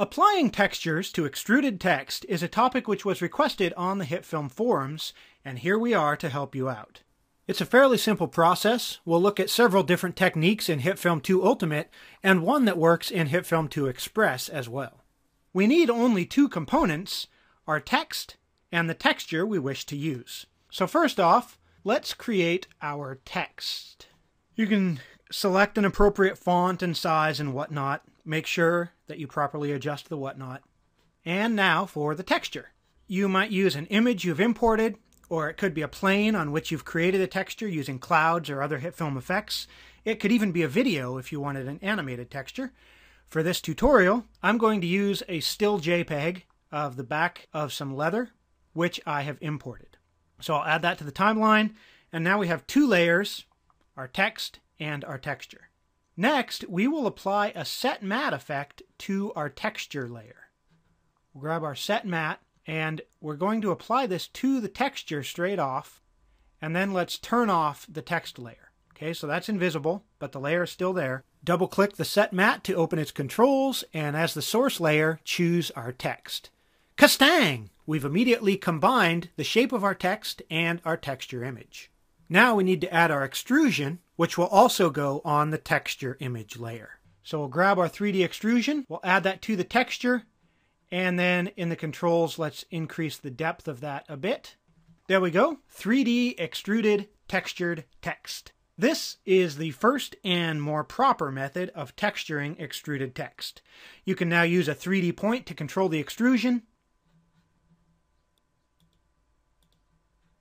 Applying textures to extruded text is a topic which was requested on the HitFilm forums, and here we are to help you out. It's a fairly simple process. We'll look at several different techniques in HitFilm 2 Ultimate and one that works in HitFilm 2 Express as well. We need only two components, our text and the texture we wish to use. So first off, let's create our text. You can select an appropriate font and size and whatnot. Make sure that you properly adjust the whatnot. And now for the texture. You might use an image you've imported or it could be a plane on which you've created a texture using clouds or other HitFilm effects. It could even be a video if you wanted an animated texture. For this tutorial, I'm going to use a still JPEG of the back of some leather, which I have imported. So I'll add that to the timeline, and now we have two layers, our text and our texture. Next, we will apply a set matte effect to our texture layer. We'll grab our set matte and we're going to apply this to the texture straight off. And then let's turn off the text layer. Okay, so that's invisible, but the layer is still there. Double click the set matte to open its controls, and as the source layer, choose our text. Castang! We've immediately combined the shape of our text and our texture image. Now we need to add our extrusion, which will also go on the texture image layer. So we'll grab our 3D extrusion, we'll add that to the texture, and then in the controls, let's increase the depth of that a bit. There we go. 3D extruded textured text. This is the first and more proper method of texturing extruded text. You can now use a 3D point to control the extrusion.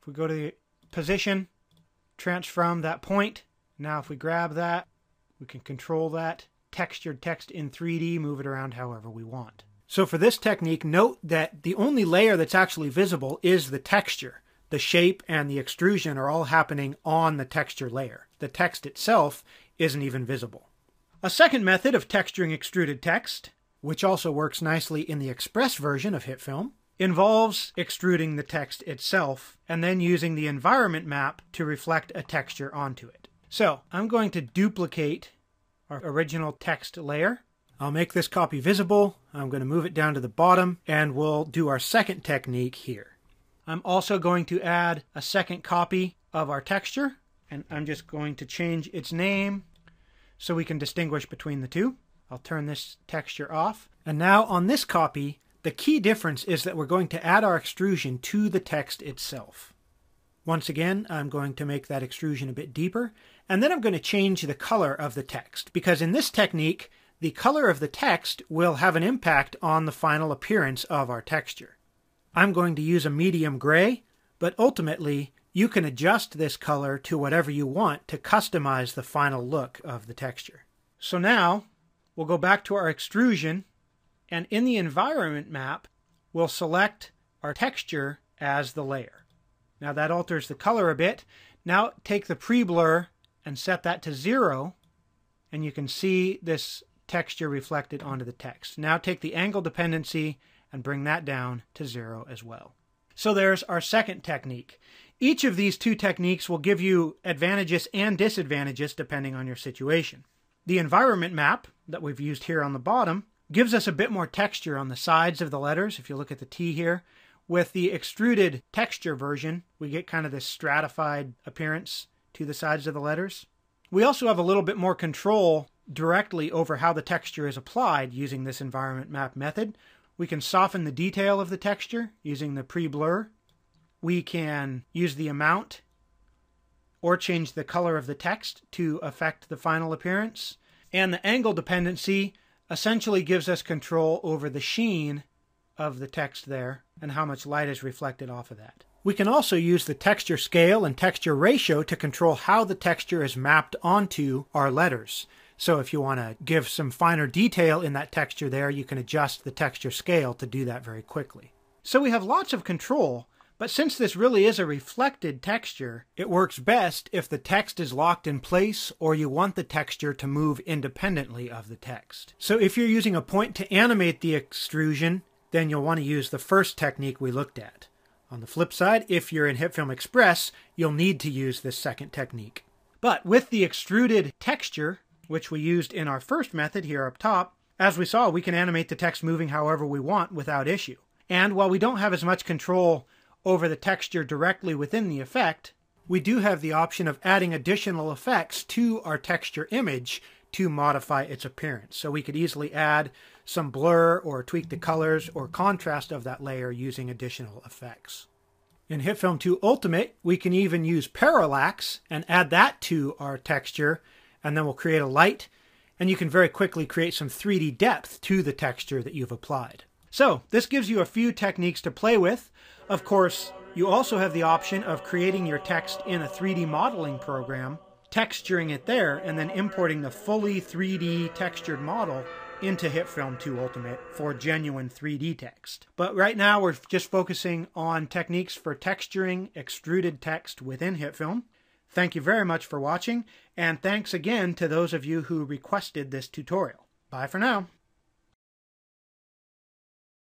If we go to the position, transform that point. Now if we grab that, we can control that textured text in 3D, move it around however we want. So for this technique, note that the only layer that's actually visible is the texture. The shape and the extrusion are all happening on the texture layer. The text itself isn't even visible. A second method of texturing extruded text, which also works nicely in the Express version of HitFilm, involves extruding the text itself and then using the environment map to reflect a texture onto it. So I'm going to duplicate our original text layer I'll make this copy visible. I'm going to move it down to the bottom and we'll do our second technique here. I'm also going to add a second copy of our texture and I'm just going to change its name so we can distinguish between the two. I'll turn this texture off. And now on this copy, the key difference is that we're going to add our extrusion to the text itself. Once again, I'm going to make that extrusion a bit deeper, and then I'm going to change the color of the text, because in this technique, the color of the text will have an impact on the final appearance of our texture. I'm going to use a medium gray, but ultimately you can adjust this color to whatever you want to customize the final look of the texture. So now we'll go back to our extrusion and in the environment map we'll select our texture as the layer. Now that alters the color a bit. Now take the pre-blur and set that to zero and you can see this texture reflected onto the text. Now take the angle dependency and bring that down to zero as well. So there's our second technique. Each of these two techniques will give you advantages and disadvantages depending on your situation. The environment map that we've used here on the bottom gives us a bit more texture on the sides of the letters. If you look at the T here, with the extruded texture version, we get kind of this stratified appearance to the sides of the letters. We also have a little bit more control directly over how the texture is applied using this environment map method. We can soften the detail of the texture using the pre-blur. We can use the amount or change the color of the text to affect the final appearance. And the angle dependency essentially gives us control over the sheen of the text there and how much light is reflected off of that. We can also use the texture scale and texture ratio to control how the texture is mapped onto our letters. So if you want to give some finer detail in that texture there, you can adjust the texture scale to do that very quickly. So we have lots of control, but since this really is a reflected texture, it works best if the text is locked in place or you want the texture to move independently of the text. So if you're using a point to animate the extrusion, then you'll want to use the first technique we looked at. On the flip side, if you're in HitFilm Express, you'll need to use this second technique. But with the extruded texture, which we used in our first method here up top, As we saw, we can animate the text moving however we want without issue. And while we don't have as much control over the texture directly within the effect, we do have the option of adding additional effects to our texture image to modify its appearance. So we could easily add some blur or tweak the colors or contrast of that layer using additional effects. In HitFilm 2 Ultimate, we can even use parallax and add that to our texture, and then we'll create a light, and you can very quickly create some 3D depth to the texture that you've applied. So, this gives you a few techniques to play with. Of course, you also have the option of creating your text in a 3D modeling program, texturing it there, and then importing the fully 3D textured model into HitFilm 2 Ultimate for genuine 3D text. But right now we're just focusing on techniques for texturing extruded text within HitFilm. Thank you very much for watching, and thanks again to those of you who requested this tutorial. Bye for now.